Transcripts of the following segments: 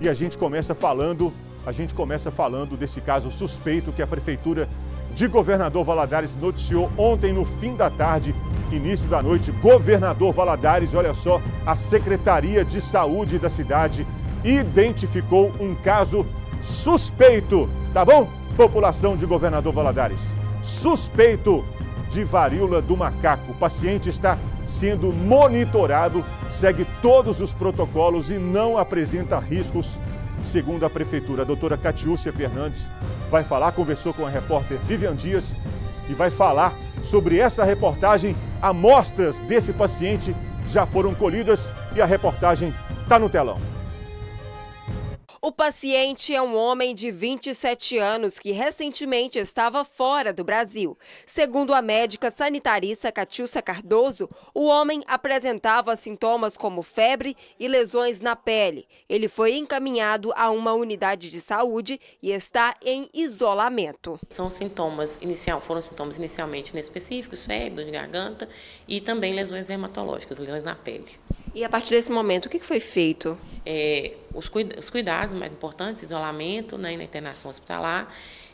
e a gente começa falando, a gente começa falando desse caso suspeito que a prefeitura de Governador Valadares noticiou ontem no fim da tarde, início da noite. Governador Valadares, olha só, a Secretaria de Saúde da cidade identificou um caso suspeito, tá bom? População de Governador Valadares. Suspeito de varíola do macaco. O paciente está sendo monitorado, segue todos os protocolos e não apresenta riscos, segundo a prefeitura. A doutora Catiúcia Fernandes vai falar, conversou com a repórter Vivian Dias e vai falar sobre essa reportagem. Amostras desse paciente já foram colhidas e a reportagem está no telão. O paciente é um homem de 27 anos que recentemente estava fora do Brasil. Segundo a médica sanitarista Catiúcia Cardoso, o homem apresentava sintomas como febre e lesões na pele. Ele foi encaminhado a uma unidade de saúde e está em isolamento. São sintomas inicial, foram sintomas inicialmente inespecíficos, febre, dor de garganta e também lesões dermatológicas, lesões na pele. E a partir desse momento, o que foi feito? É, os, cuidados mais importantes, isolamento né, na internação hospitalar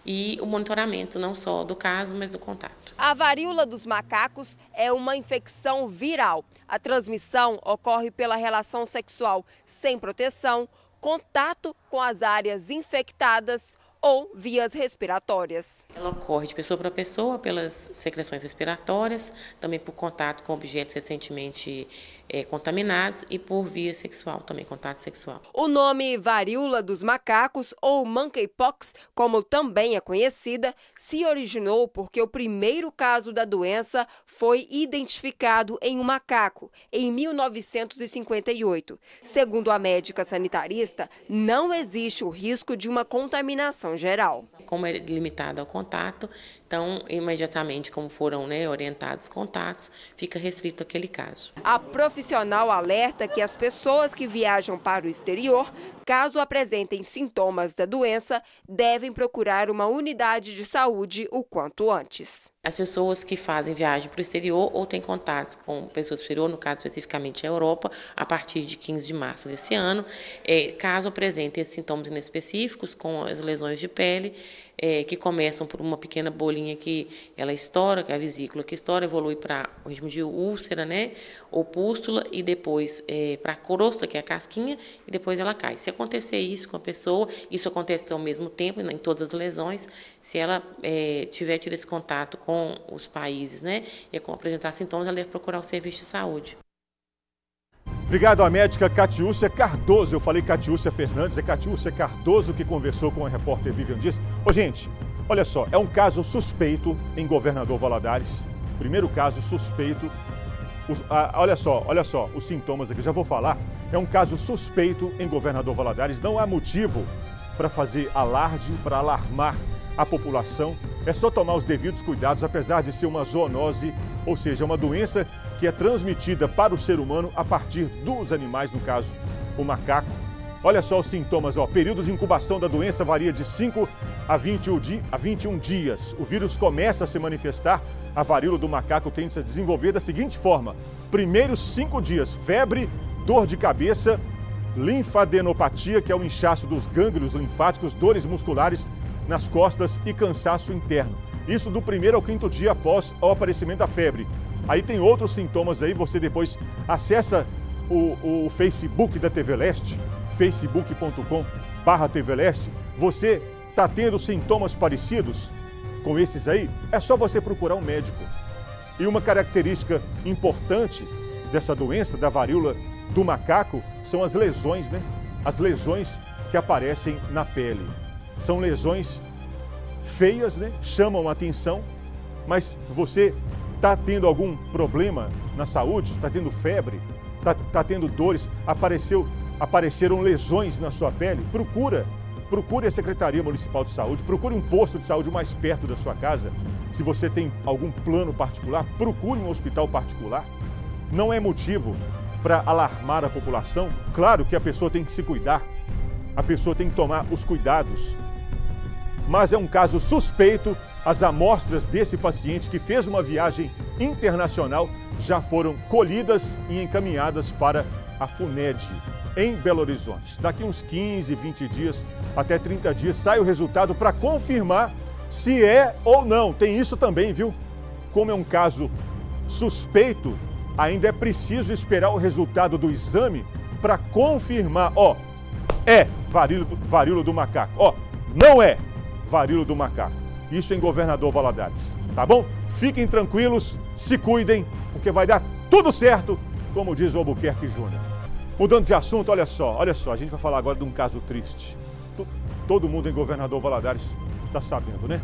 e o monitoramento não só do caso, mas do contato. A varíola dos macacos é uma infecção viral. A transmissão ocorre pela relação sexual sem proteção, contato com as áreas infectadas ou vias respiratórias. Ela ocorre de pessoa para pessoa pelas secreções respiratórias, também por contato com objetos recentemente é, contaminados e por via sexual, também contato sexual. O nome varíola dos macacos, ou monkeypox, como também é conhecida, se originou porque o primeiro caso da doença foi identificado em um macaco, em 1958. Segundo a médica sanitarista, não existe o risco de uma contaminação geral. Como é limitado ao contato, então, imediatamente, como foram né, orientados contatos, fica restrito aquele caso. A profissional alerta que as pessoas que viajam para o exterior, caso apresentem sintomas da doença, devem procurar uma unidade de saúde o quanto antes. As pessoas que fazem viagem para o exterior ou têm contatos com pessoas do exterior, no caso especificamente a Europa, a partir de 15 de março desse ano, é, caso apresentem sintomas inespecíficos, com as lesões de pele, é, que começam por uma pequena bolinha que ela estoura, que é a vesícula que estoura, evolui para o ritmo de úlcera, né, ou pústula, e depois é, para a crosta, que é a casquinha, e depois ela cai. Se acontecer isso com a pessoa, isso acontece ao mesmo tempo, em todas as lesões, se ela é, tiver tido esse contato com os países, né, e apresentar sintomas, ela deve procurar o serviço de saúde. Obrigado à médica Catiúcia Cardoso. Eu falei Catiúcia Fernandes, é Catiúcia Cardoso que conversou com a repórter Vivian Dias. Ô, gente, olha só, é um caso suspeito em Governador Valadares. Primeiro caso suspeito. ah, olha só, olha só, os sintomas aqui, já vou falar. É um caso suspeito em Governador Valadares. Não há motivo para fazer alarde, para alarmar a população. É só tomar os devidos cuidados, apesar de ser uma zoonose, ou seja, uma doença que é transmitida para o ser humano a partir dos animais, no caso, o macaco. Olha só os sintomas, ó. Período de incubação da doença varia de 5 a 21, di a 21 dias. O vírus começa a se manifestar, a varíola do macaco tende -se a desenvolver da seguinte forma: primeiros 5 dias, febre, dor de cabeça, linfadenopatia, que é o inchaço dos gânglios linfáticos, dores musculares nas costas e cansaço interno. Isso do primeiro ao quinto dia após o aparecimento da febre. Aí tem outros sintomas aí, você depois acessa o, o Facebook da TV Leste, facebook.com barra TV Leste. Você está tendo sintomas parecidos com esses aí? É só você procurar um médico. E uma característica importante dessa doença, da varíola do macaco, são as lesões, né? As lesões que aparecem na pele. São lesões feias, né? Chamam a atenção, mas você está tendo algum problema na saúde, está tendo febre, está tá tendo dores, apareceu, apareceram lesões na sua pele, procura, procure a Secretaria Municipal de Saúde, procure um posto de saúde mais perto da sua casa. Se você tem algum plano particular, procure um hospital particular. Não é motivo para alarmar a população. Claro que a pessoa tem que se cuidar, a pessoa tem que tomar os cuidados. Mas é um caso suspeito as amostras desse paciente que fez uma viagem internacional já foram colhidas e encaminhadas para a FUNED, em Belo Horizonte. Daqui uns 15, 20 dias, até 30 dias, sai o resultado para confirmar se é ou não. Tem isso também, viu? Como é um caso suspeito, ainda é preciso esperar o resultado do exame para confirmar, ó, é varíola, do macaco, ó, não é varíola do macaco. Isso em Governador Valadares, tá bom? Fiquem tranquilos, se cuidem, porque vai dar tudo certo, como diz o Albuquerque Júnior. Mudando de assunto, olha só, olha só, a gente vai falar agora de um caso triste. Todo mundo em Governador Valadares está sabendo, né?